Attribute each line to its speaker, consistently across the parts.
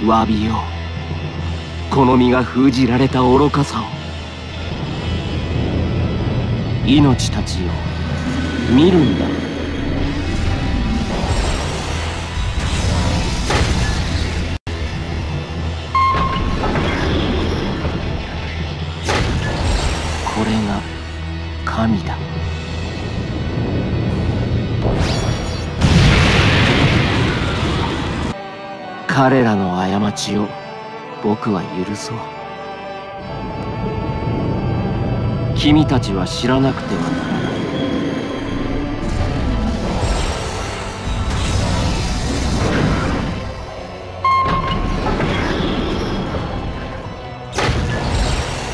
Speaker 1: 詫びよう。この身が封じられた愚かさを。命たちよ見るんだ。これが神だ。彼らの過ちを僕は許そう。君たちは知らなくてはなら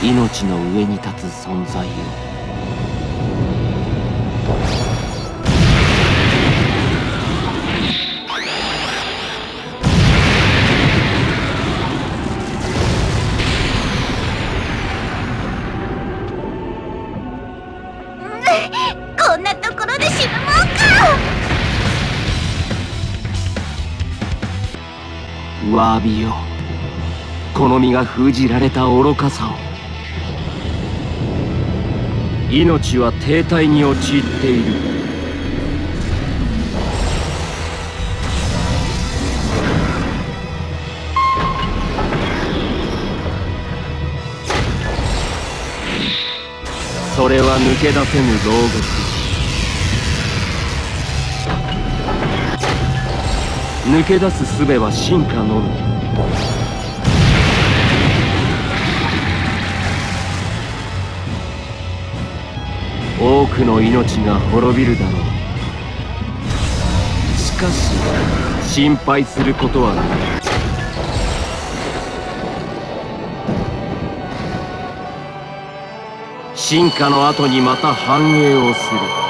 Speaker 1: ない命の上に立つ存在よ詫びよ。この身が封じられた愚かさを。命は停滞に陥っている。それは抜け出せぬ牢獄。抜け出す術は進化のみ。多くの命が滅びるだろう。しかし心配することはない。進化の後にまた繁栄をする。